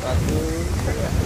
Tá tudo.